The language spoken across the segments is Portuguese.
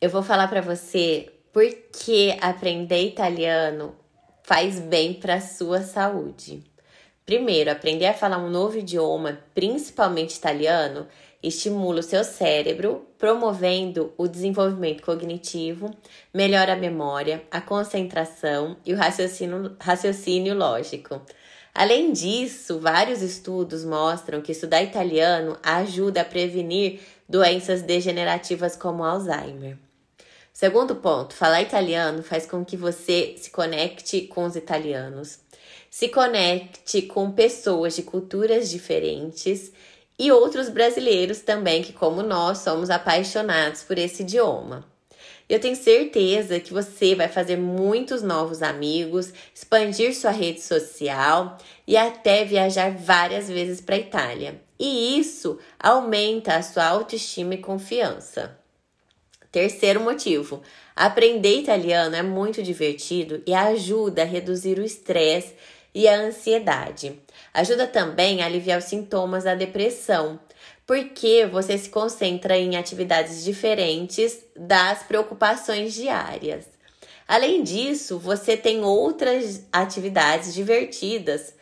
eu vou falar para você por que aprender italiano faz bem para sua saúde. Primeiro, aprender a falar um novo idioma, principalmente italiano, estimula o seu cérebro, promovendo o desenvolvimento cognitivo, melhora a memória, a concentração e o raciocínio, raciocínio lógico. Além disso, vários estudos mostram que estudar italiano ajuda a prevenir doenças degenerativas como Alzheimer. Segundo ponto, falar italiano faz com que você se conecte com os italianos, se conecte com pessoas de culturas diferentes e outros brasileiros também que, como nós, somos apaixonados por esse idioma. Eu tenho certeza que você vai fazer muitos novos amigos, expandir sua rede social e até viajar várias vezes para a Itália. E isso aumenta a sua autoestima e confiança. Terceiro motivo: aprender italiano é muito divertido e ajuda a reduzir o estresse e a ansiedade. Ajuda também a aliviar os sintomas da depressão, porque você se concentra em atividades diferentes das preocupações diárias. Além disso, você tem outras atividades divertidas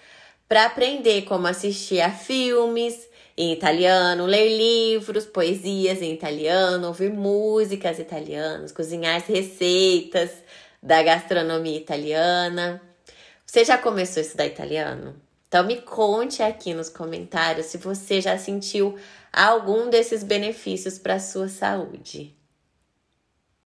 para aprender, como assistir a filmes em italiano, ler livros, poesias em italiano, ouvir músicas italianas, cozinhar receitas da gastronomia italiana. Você já começou a estudar italiano? Então me conte aqui nos comentários se você já sentiu algum desses benefícios para a sua saúde.